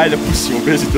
Ah, ele é por cima, o Brasil.